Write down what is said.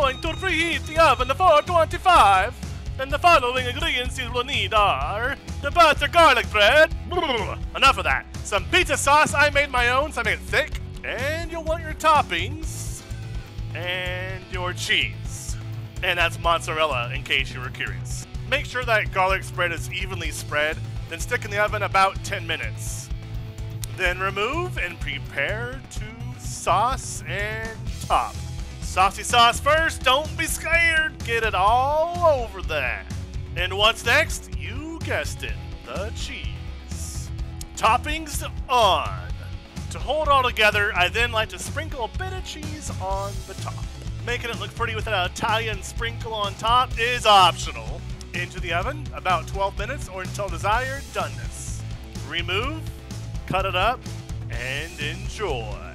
going to preheat the oven to 425. And the following ingredients you will need are the butter garlic bread. Enough of that. Some pizza sauce. I made my own, so I made it thick. And you'll want your toppings and your cheese. And that's mozzarella, in case you were curious. Make sure that garlic spread is evenly spread, then stick in the oven about 10 minutes. Then remove and prepare to sauce and top. Saucy sauce first, don't be scared. Get it all over that. And what's next? You guessed it, the cheese. Toppings on. To hold all together, I then like to sprinkle a bit of cheese on the top. Making it look pretty with an Italian sprinkle on top is optional. Into the oven, about 12 minutes or until desired doneness. Remove, cut it up, and enjoy.